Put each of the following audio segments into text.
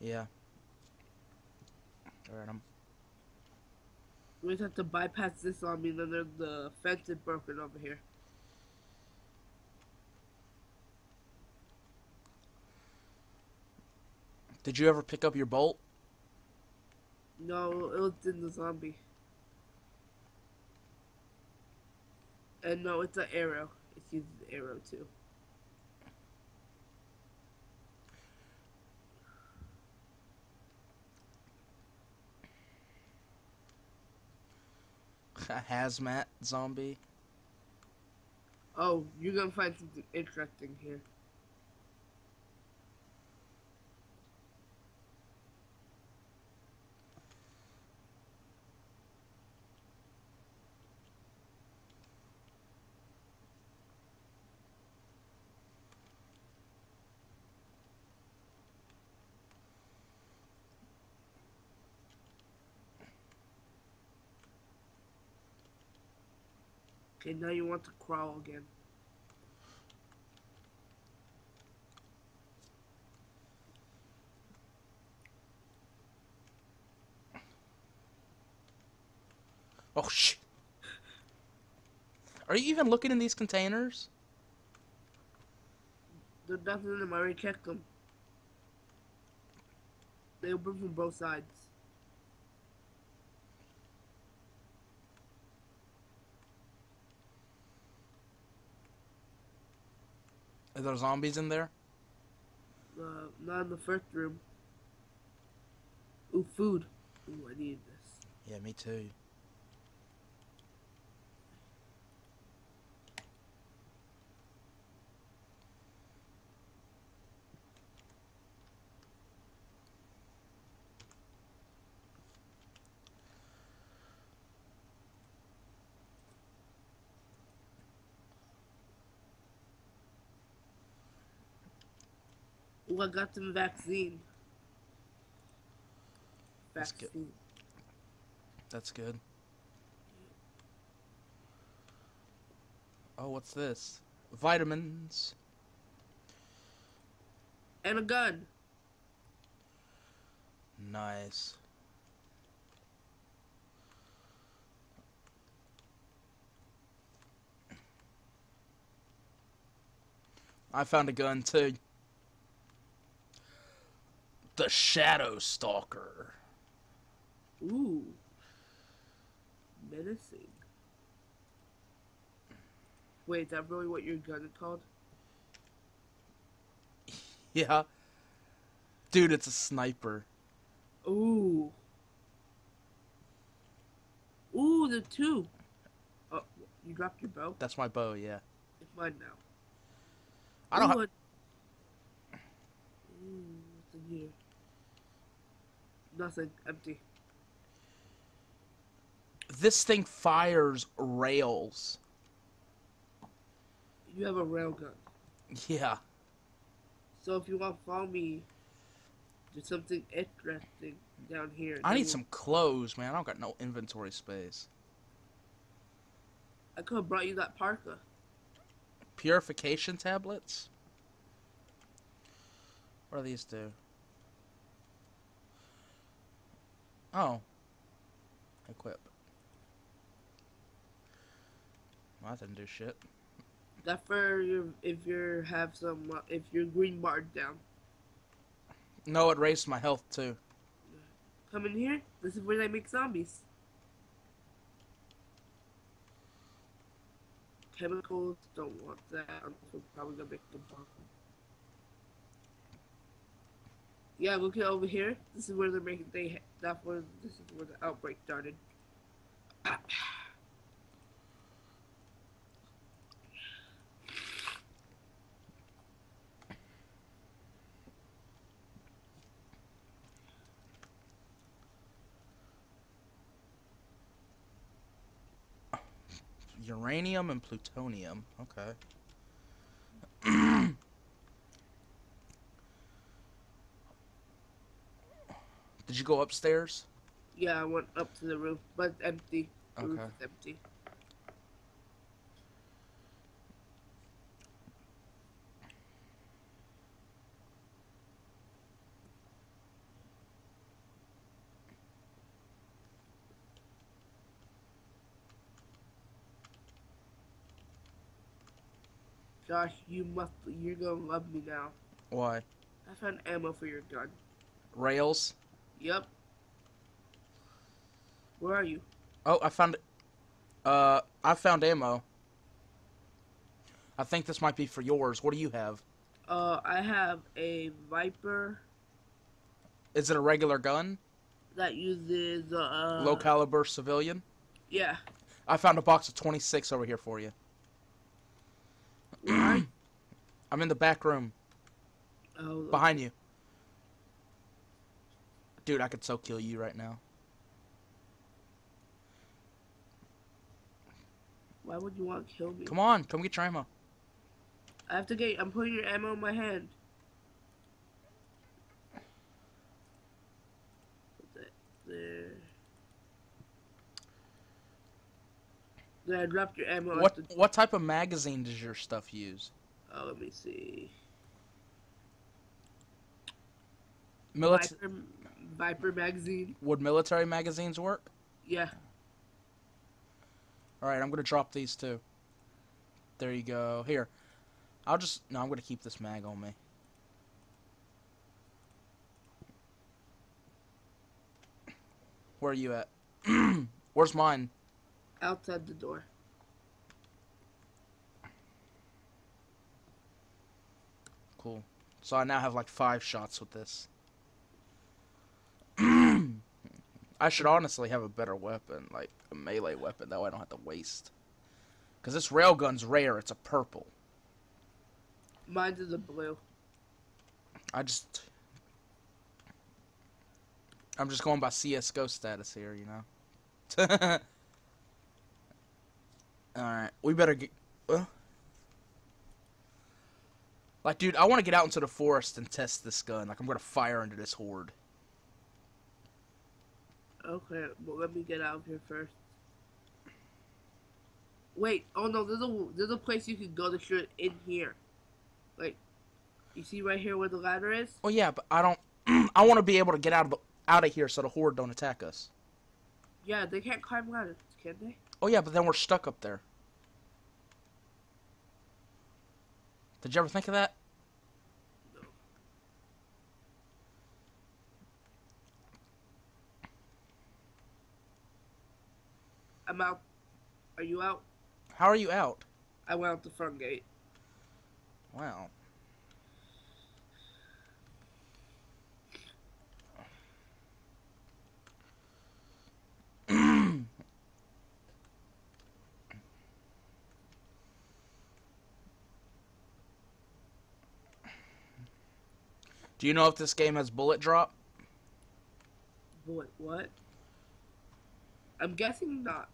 Yeah. Alright, I'm. We just have to bypass this zombie, and then there's the fence is broken over here. Did you ever pick up your bolt? No, it was in the zombie. And no, it's an arrow. It's using the arrow too. A hazmat zombie? Oh, you're gonna find something interesting here. Okay, now you want to crawl again. Oh, shit. Are you even looking in these containers? There's nothing in them. I already checked them. They open from both sides. Are there zombies in there? Uh, not in the first room. Ooh, food. Ooh, I need this. Yeah, me too. I got some vaccine. That's good. Vaccine. That's good. Oh, what's this? Vitamins. And a gun. Nice. I found a gun too. The Shadow Stalker. Ooh. Menacing. Wait, is that really what your gun is called? Yeah. Dude, it's a sniper. Ooh. Ooh, the two. Oh, you dropped your bow? That's my bow, yeah. It's mine now. I don't Ooh, ha- what- Ooh, what's in here? Nothing. Empty. This thing fires rails. You have a railgun. Yeah. So if you want to follow me, there's something interesting down here. I need some clothes, man. I don't got no inventory space. I could have brought you that parka. Purification tablets? What do these do? Oh. Equip. Well, that didn't do shit. That for you if you have some uh, if you're green bar down. No, it raised my health too. Come in here. This is where they make zombies. Chemicals don't want that. I'm probably gonna make them bomb. Yeah, look at over here. This is where they're making. They that's where this is where the outbreak started. Uranium and plutonium. Okay. you go upstairs? Yeah, I went up to the roof, but empty. The okay. roof is empty. Josh, you must you're gonna love me now. Why? I found ammo for your gun. Rails? Yep. Where are you? Oh, I found it. Uh, I found ammo. I think this might be for yours. What do you have? Uh, I have a Viper Is it a regular gun? that uses uh. Low caliber civilian? Yeah. I found a box of 26 over here for you. I'm in the back room oh, behind you. Dude, I could so kill you right now. Why would you want to kill me? Come on, come get your ammo. I have to get. I'm putting your ammo in my hand. Put that there. Then I dropped your ammo. What the- what type of magazine does your stuff use? oh, let me see. Milit- Viper, magazine. would military magazines work? Yeah. All right, I'm gonna drop these too. There you go. Here, I'll just no. I'm gonna keep this mag on me. Where are you at? Where's mine? Outside the door. Cool. So I now have like five shots with this. I should honestly have a better weapon, like a melee weapon. That way I don't have to waste. Cause this railgun's rare. It's a purple. Mine's is a blue. I just. I'm just going by CSGO status here, you know? Alright, we better get. Uh, like, dude, I want to get out into the forest and test this gun. Like, I'm going to fire into this horde. Okay, well let me get out of here first. Wait, oh no, there's a there's a place you can go to shoot in here. Like, you see right here where the ladder is? Oh, yeah, but I don't. I want to be able to get out of, out of here so the horde don't attack us. Yeah, they can't climb ladders, can they? Oh, yeah, but then we're stuck up there. Did you ever think of that? I'm out. Are you out? How are you out? I went out the front gate. Wow. Do you know if this game has bullet drop? Boy, what? I'm guessing not.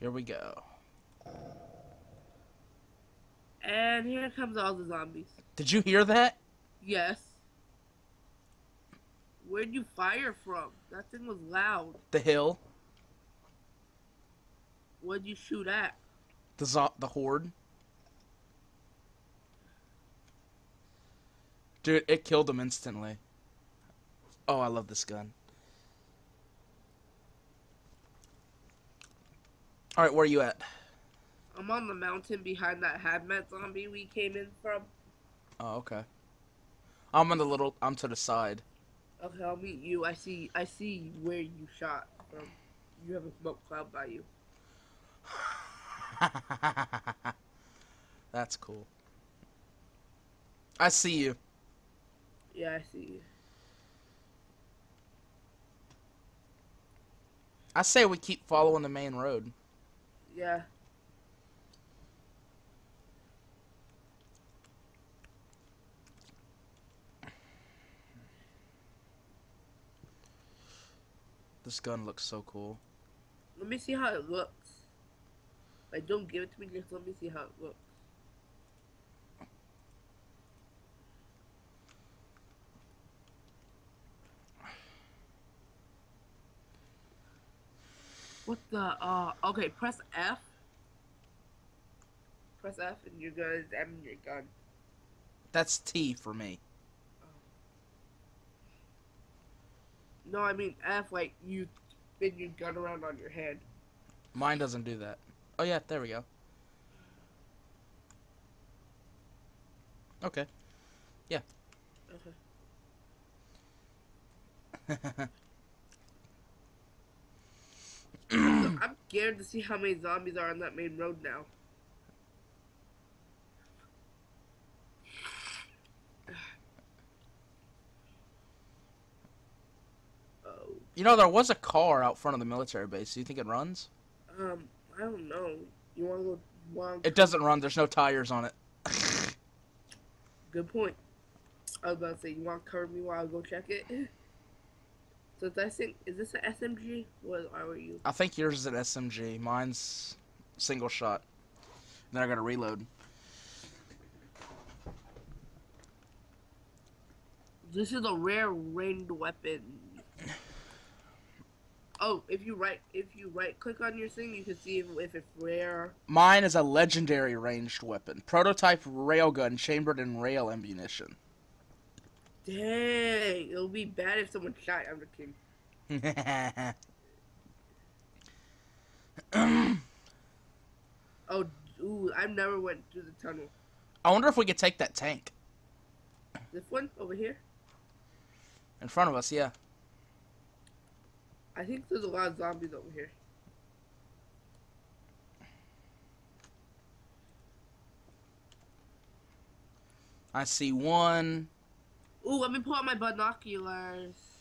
Here we go. And here comes all the zombies. Did you hear that? Yes. Where'd you fire from? That thing was loud. The hill, What'd you shoot at? the zo- the horde. Dude, it killed him instantly. Oh, I love this gun. All right, where are you at? I'm on the mountain behind that hazmat zombie we came in from. Oh, okay. I'm on the little. I'm to the side. Okay, I'll meet you. I see. I see where you shot from. You have a smoke cloud by you. That's cool. I see you. Yeah, I see you. I say we keep following the main road. Yeah. This gun looks so cool. Let me see how it looks. Like, don't give it to me. Just let me see how it looks. What the? Uh, okay, press F. Press F and you're gonna examine your gun. That's T for me. No, I mean F. Like you spin your gun around on your head. Mine doesn't do that. Oh yeah, there we go. Okay. Yeah. Okay. I'm scared to see how many zombies are on that main road now. Oh, you know, there was a car out front of the military base. Do you think it runs? um, I don't know. You want to go? It doesn't run. There's no tires on it. Good point. I was about to say, you want to cover me while I go check it? So I think, is this an SMG? What are you? I think yours is an SMG. Mine's single shot. Then I gotta reload. This is a rare ranged weapon. Oh, if you right if you right click on your thing, you can see if, if it's rare. Mine is a legendary ranged weapon. Prototype railgun chambered in rail ammunition. Dang, it'll be bad if someone shot. I'm the king. Oh, ooh, I've never went through the tunnel. I wonder if we could take that tank This one over here. in front of us. Yeah. I think there's a lot of zombies over here. I see one. Ooh, let me pull out my binoculars.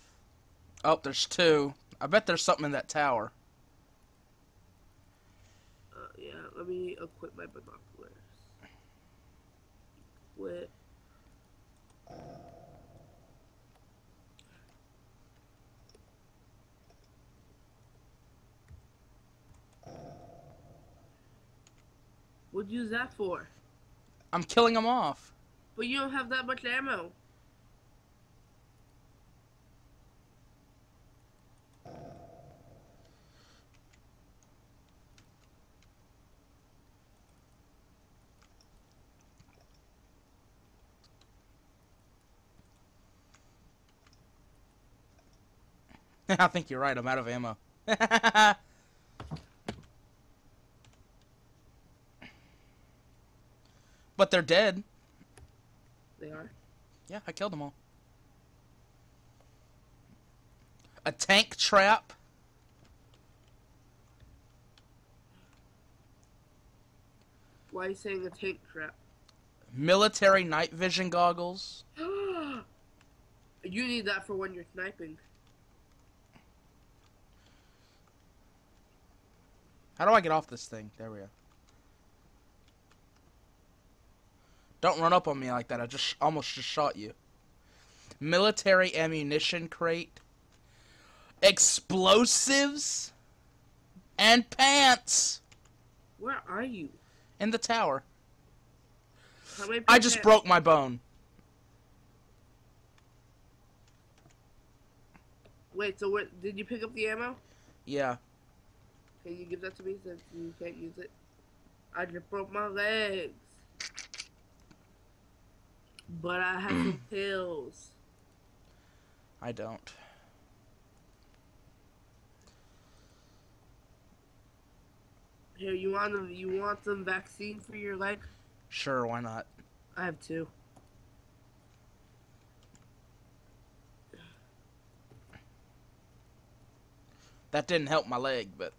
Oh, there's two. I bet there's something in that tower. Uh, yeah, let me equip my binoculars. Equip. What'd you use that for? I'm killing them off. But you don't have that much ammo. I think you're right. I'm out of ammo. but they're dead. They are. Yeah, I killed them all. A tank trap. Why are you saying a tank trap? Military night vision goggles. you need that for when you're sniping. How do I get off this thing? There we go. Don't run up on me like that. I just almost just shot you. Military ammunition crate. Explosives. And pants. Where are you? In the tower. I just broke my bone. Wait, so what? Did you pick up the ammo? Yeah. Can you give that to me since you can't use it? I just broke my legs. But I have some pills. I don't. Here, you want them, you want some vaccine for your leg? Sure, why not? I have two. That didn't help my leg, but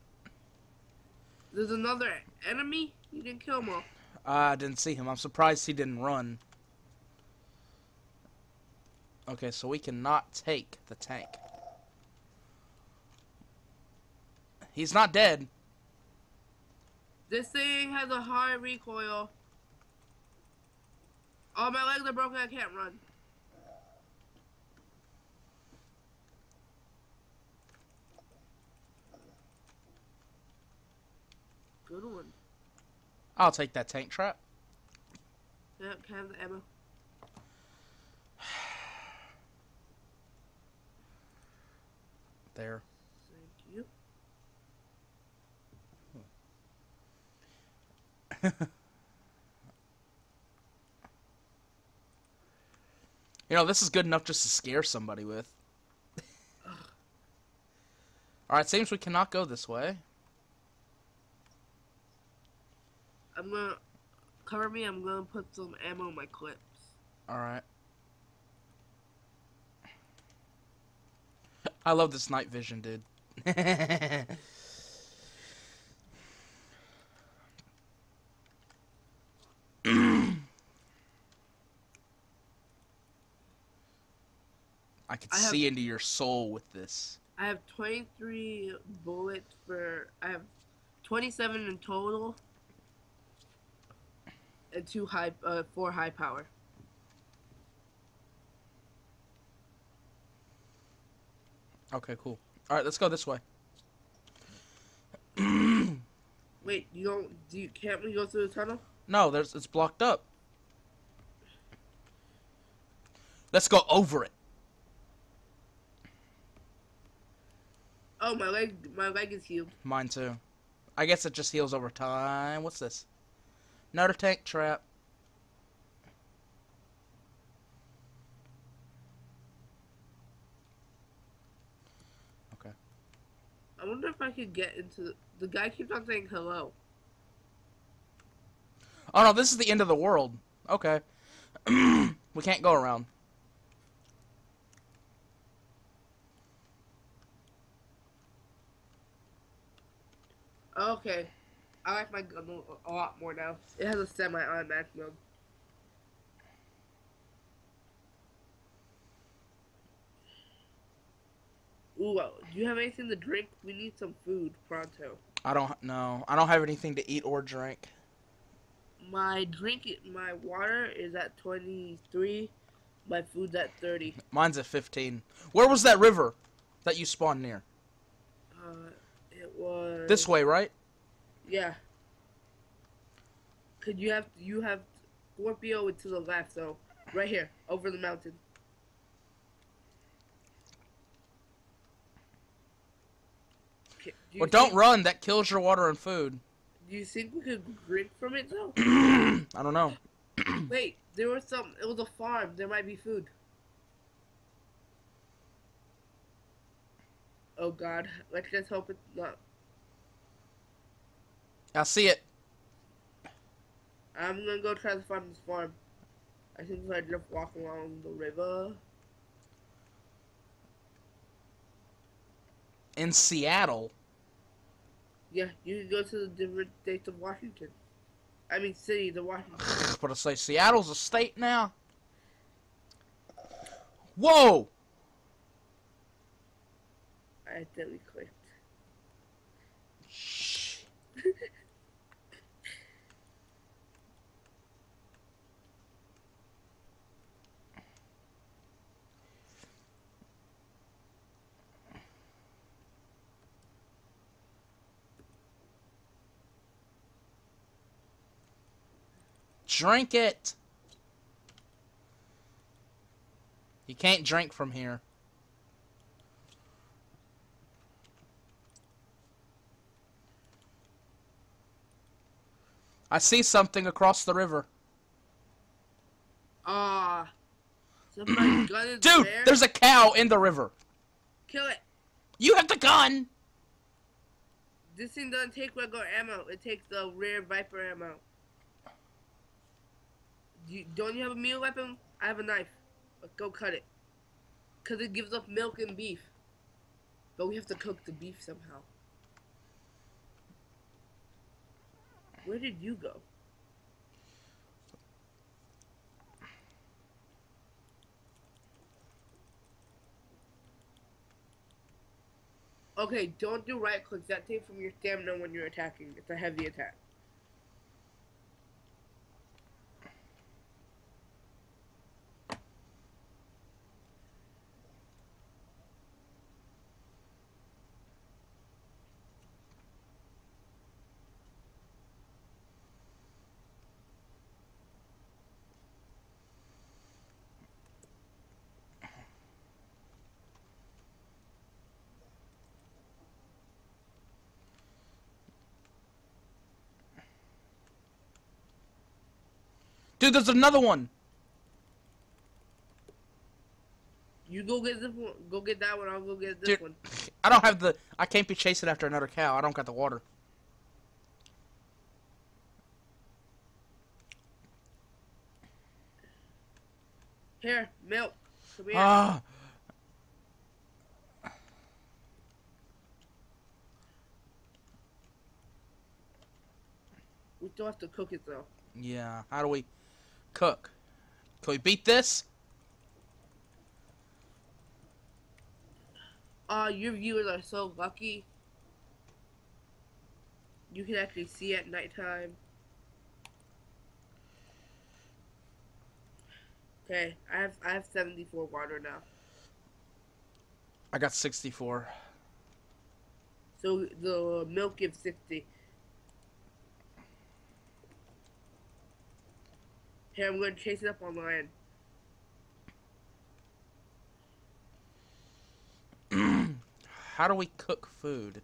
There's another enemy. You didn't kill him all. I didn't see him. I'm surprised he didn't run. Okay, so we cannot take the tank. He's not dead. This thing has a high recoil. Oh, my legs are broken. I can't run. Good one. I'll take that tank trap. Yep, can I have the ammo? There. Thank you. You know, this is good enough just to scare somebody with. Alright, seems we cannot go this way. I'm gonna cover me. I'm gonna put some ammo in my clips. Alright. I love this night vision, dude. I can I have- see into your soul with this. I have 23 bullets for. I have 27 in total. And two high, uh, four high power. Okay, cool. Alright, let's go this way. Wait, you don't? Do you can't we go through the tunnel? No, there's it's blocked up. Let's go over it. Oh, my leg, my leg is healed. Mine too. I guess it just heals over time. What's this? Another tank trap. Okay. I wonder if I could get into the, the guy keeps on saying hello. Oh no, this is the end of the world. Okay. we can't go around. Okay, I like my gun a, lot more now. It has a semi-automatic mode. Ooh, uh, do you have anything to drink? We need some food pronto. I don't know. I don't have anything to eat or drink. My drink, my water is at 23. My food's at 30. Mine's at 15. Where was that river that you spawned near? Uh, it was This way, right? Yeah. Could you have you have Scorpio to the left, so right here over the mountain. Okay, do well, don't run. That kills your water and food. Do you think we could drink from it though? I don't know. Wait, there was some. It was a farm. There might be food. Oh God, let's just hope it's not. I see it. I'm gonna go try to find this farm. I think if I just walk along the river. In Seattle. Yeah, you can go to the different states of Washington. I mean, cities of Washington. What I say? Seattle's a state now. Whoa! I accidentally Drink it. You can't drink from here. I see something across the river. Ah, somebody's gun is Dude, there. there's a cow in the river. Kill it. You have the gun. This thing doesn't take regular ammo. It takes the rare Viper ammo. You, don't you have a meal weapon? I have a knife. Go cut it. Cause it gives us milk and beef. But we have to cook the beef somehow. Where did you go? Okay, don't do right clicks. That takes from your stamina when you're attacking. It's a heavy attack. Dude, there's another one. You go get this one. Go get that one. I'll go get this Dude. one. I don't have the. I can't be chasing after another cow. I don't got the water. Here, milk. Come here. Ah. we still have to cook it though. Yeah. How do we cook? Can we beat this? Uh, your viewers are so lucky. You can actually see at nighttime. Okay, I have I have 74 water now. I got 64. So the milk gives 60. Here, I'm gonna chase it up online. How do we cook food?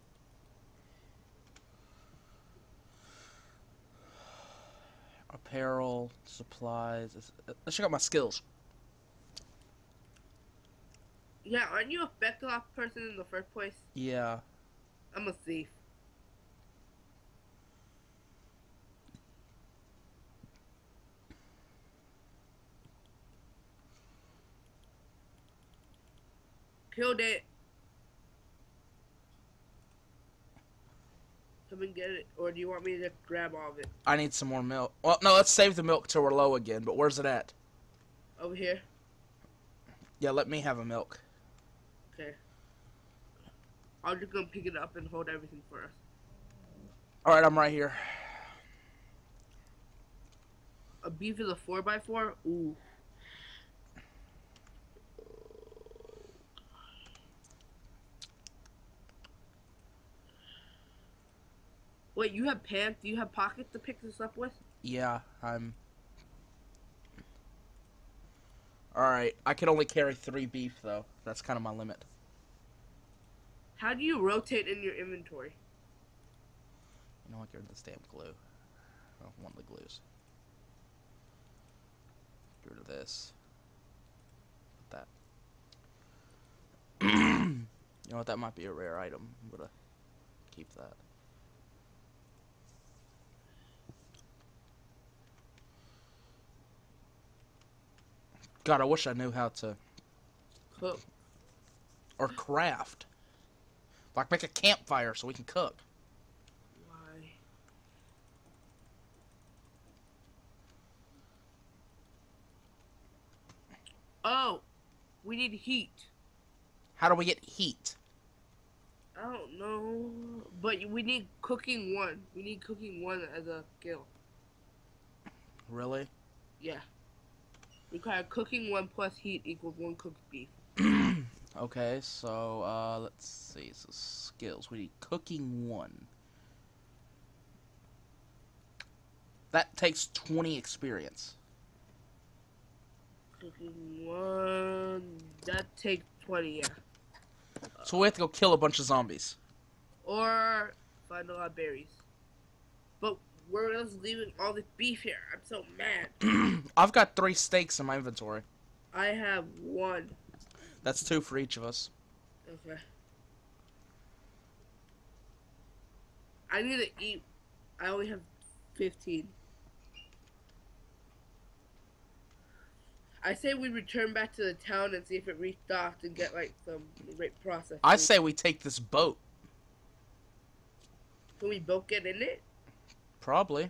Apparel, supplies. Let's- check uh, out my skills. Yeah, aren't you a Beckloff person in the first place? Yeah. I'm a thief. Killed it. Come and get it, or do you want me to grab all of it? I need some more milk. Well, no, let's save the milk till we're low again. But where's it at? Over here. Yeah, let me have a milk. Okay. I'm just gonna pick it up and hold everything for us. All right, I'm right here. A beef is a four by four. Ooh. Wait, you have pants? Do you have pockets to pick this up with? Yeah, I'm. All right, I can only carry three beef though. That's kind of my limit. How do you rotate in your inventory? You know what? Get rid of this damn glue. Oh, I don't the glues. Get rid of this. Put that. you know what? That might be a rare item. I'm gonna keep that. God, I wish I knew how to Cook. or craft. Like make a campfire so we can cook. Why? Oh, we need heat. How do we get heat? I don't know, but we need cooking one. We need cooking one as a skill. Really? Yeah. Require cooking one plus heat equals one cooked beef. Okay, so uh, let's see. So skills. We need cooking one. That takes twenty experience. Cooking one. That takes 20, yeah. So we have to go kill a bunch of zombies. Or find a lot of berries. But we're just leaving all the beef here. I'm so mad. I've got three steaks in my inventory. I have one. That's two for each of us. Okay. I need to eat. I only have 15. I say we return back to the town and see if it restocked and get like some great process. I say we take this boat. Can we both get in it? Probably.